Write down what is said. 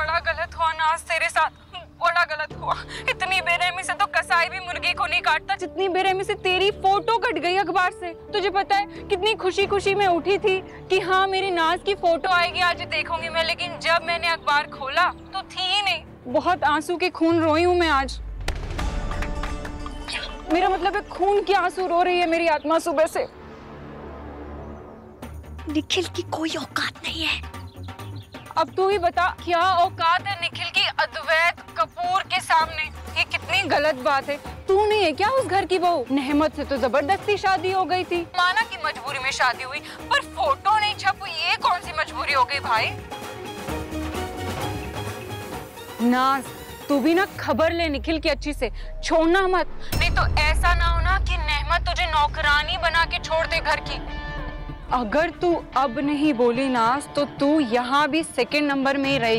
बड़ा गलत हुआ नाज तेरे साथ। बड़ा गलत हुआ। इतनी बेरहमी से तो कसाई भी मुर्गी को नहीं काटता, जितनी बेरहमी से तेरी फ़ोटो कट गई अखबार से। तुझे पता है कितनी खुशी खुशी में उठी थी कि हाँ मेरी नाज की फ़ोटो आएगी, आज देखूँगी मैं, लेकिन जब मैंने अखबार खोला तो थी ही नहीं। बहुत आँसू के खून रोई हूँ मैं आज। मेरा मतलब है खून की आँसू रो रही है मेरी आत्मा सुबह से। निखिल की कोई औकात नहीं है। अब तू ही बता, क्या औकात है निखिल की अद्वैत कपूर के सामने? ये कितनी गलत बात है। तू नहीं है क्या उस घर की बहू? नहमत से तो ज़बरदस्ती शादी हो गई थी। माना कि मजबूरी में शादी हुई, पर फ़ोटो नहीं छप, ये कौन सी मजबूरी हो गई भाई? नाज, तू भी ना खबर ले निखिल की अच्छी से। छोड़ना मत। नहीं तो ऐसा ना हो ना कि नहमत तुझे नौकरानी बना के छोड़ दे घर की। अगर तू अब नहीं बोली ना तो तू यहाँ भी सेकंड नंबर में ही रहेगी